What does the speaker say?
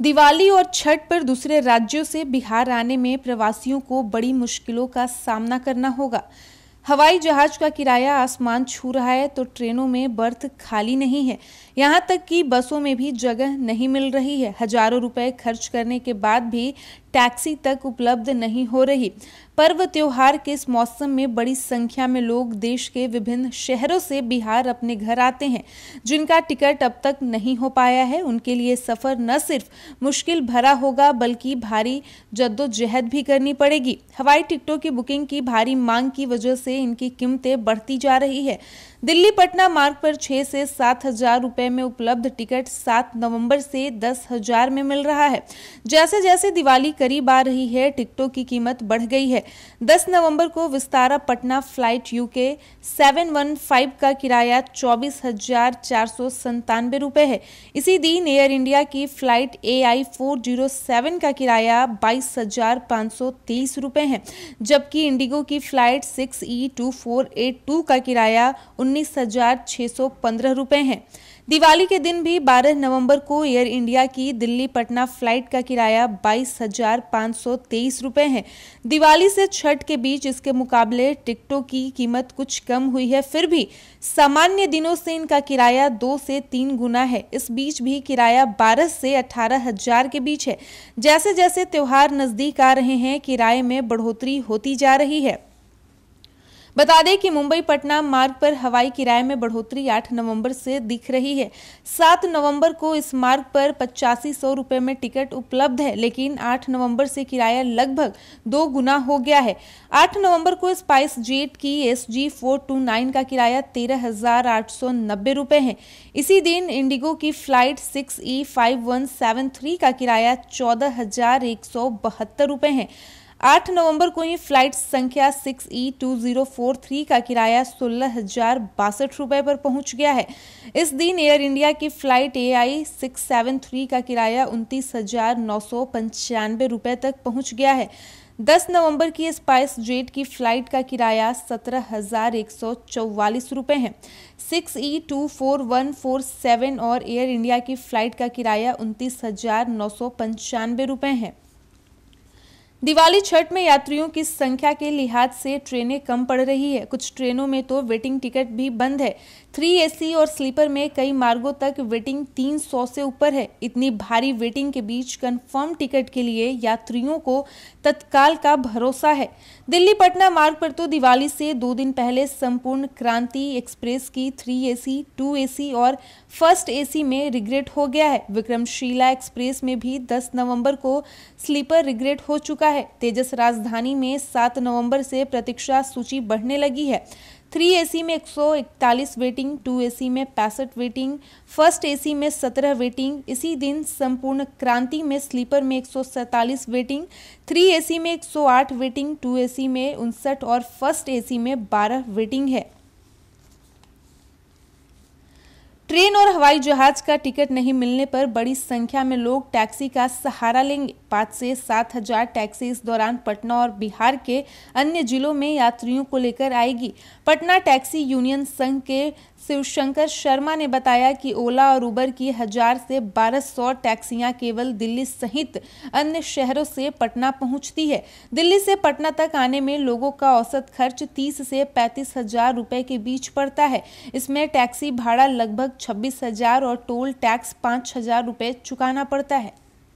दिवाली और छठ पर दूसरे राज्यों से बिहार आने में प्रवासियों को बड़ी मुश्किलों का सामना करना होगा। हवाई जहाज़ का किराया आसमान छू रहा है तो ट्रेनों में बर्थ खाली नहीं है। यहाँ तक कि बसों में भी जगह नहीं मिल रही है। हज़ारों रुपए खर्च करने के बाद भी टैक्सी तक उपलब्ध नहीं हो रही। पर्व त्योहार के इस मौसम में बड़ी संख्या में लोग देश के विभिन्न शहरों से बिहार अपने घर आते हैं। जिनका टिकट अब तक नहीं हो पाया है, उनके लिए सफ़र न सिर्फ़ मुश्किल भरा होगा, बल्कि भारी जद्दोजहद भी करनी पड़ेगी। हवाई टिकटों की बुकिंग की भारी मांग की वजह से इनकी कीमतें बढ़ती जा रही है। दिल्ली पटना मार्ग पर छह से सात हज़ार रुपए में उपलब्ध टिकट सात नवंबर से दस हज़ार में मिल रहा है। जैसे जैसे दिवाली करीब आ रही है, टिकटों की कीमत बढ़ गई है। 10 नवंबर को विस्तारा पटना फ़्लाइट यूके 715 का किराया चौबीस हज़ार चार सौ संतानवे रुपए है। इसी दिन एयर इंडिया की flight A I four zero seven का किराया बाईस हज़ार पाँच सौ तेईस रुपए है, जबकि इंडिगो की flight six E two four eight two का किराया उन्नीस हज़ार छः सौ पंद्रह रुपए है। दिवाली के दिन भी 12 नवंबर को एयर इंडिया की दिल्ली पटना फ़्लाइट का किराया बाईस हज़ार पाँच सौ तेईस रुपए है। दिवाली से छठ के बीच इसके मुकाबले टिकटों की कीमत कुछ कम हुई है, फिर भी सामान्य दिनों से इनका किराया दो से तीन गुना है। इस बीच भी किराया बारह से अठारह हज़ार के बीच है। जैसे जैसे त्योहार नज़दीक आ रहे हैं, किराए में बढ़ोतरी होती जा रही है। बता दें कि मुंबई पटना मार्ग पर हवाई किराए में बढ़ोतरी 8 नवंबर से दिख रही है। 7 नवंबर को इस मार्ग पर पचासी सौ रुपए में टिकट उपलब्ध है, लेकिन 8 नवंबर से किराया लगभग दो गुना हो गया है। 8 नवंबर को स्पाइस जेट की एस जी का किराया तेरह हज़ार आठ सौ नब्बे है। इसी दिन इंडिगो की flight six E five one seven three का किराया चौदह हज़ार एक सौ बहत्तर रुपए है। 8 नवंबर को ही फ़्लाइट संख्या 6 E two zero four three का किराया सोलह हज़ार बासठ रुपए पर पहुँच गया है। इस दिन एयर इंडिया की flight A I six seven three का किराया उनतीस हज़ार नौ सौ रुपए तक पहुँच गया है। 10 नवंबर की स्पाइस जेट की फ़्लाइट का किराया सत्रह हज़ार एक सौ चौवालीस रुपए है। Six E two four one four seven और एयर इंडिया की फ़्लाइट का किराया उनतीस हज़ार नौ सौ पंचानवे रुपये है। दिवाली छठ में यात्रियों की संख्या के लिहाज से ट्रेनें कम पड़ रही है। कुछ ट्रेनों में तो वेटिंग टिकट भी बंद है। थ्री एसी और स्लीपर में कई मार्गों तक वेटिंग 300 से ऊपर है। इतनी भारी वेटिंग के बीच कंफर्म टिकट के लिए यात्रियों को तत्काल का भरोसा है। दिल्ली पटना मार्ग पर तो दिवाली से दो दिन पहले संपूर्ण क्रांति एक्सप्रेस की थ्री एसी, टू एसी और फ़र्स्ट एसी में रिग्रेट हो गया है। विक्रमशिला एक्सप्रेस में भी दस नवंबर को स्लीपर रिग्रेट हो चुका है। तेजस राजधानी में 7 नवंबर से प्रतीक्षा सूची बढ़ने लगी है। थ्री एसी में 141 वेटिंग, टू एसी में पैंसठ वेटिंग, फ़र्स्ट एसी में 17 वेटिंग, इसी दिन संपूर्ण क्रांति में स्लीपर में एक वेटिंग, थ्री एसी में 108 वेटिंग, टू एसी में उनसठ और फ़र्स्ट एसी में 12 वेटिंग है। ट्रेन और हवाई जहाज़ का टिकट नहीं मिलने पर बड़ी संख्या में लोग टैक्सी का सहारा लेंगे। पाँच से सात हज़ार टैक्सी इस दौरान पटना और बिहार के अन्य जिलों में यात्रियों को लेकर आएगी। पटना टैक्सी यूनियन संघ के शिवशंकर शर्मा ने बताया कि ओला और उबर की हज़ार से बारह सौ टैक्सियाँ केवल दिल्ली सहित अन्य शहरों से पटना पहुँचती है। दिल्ली से पटना तक आने में लोगों का औसत खर्च तीस से पैंतीस हज़ार रुपए के बीच पड़ता है। इसमें टैक्सी भाड़ा लगभग छब्बीस हज़ार और टोल टैक्स पाँच हज़ार रुपए चुकाना पड़ता है।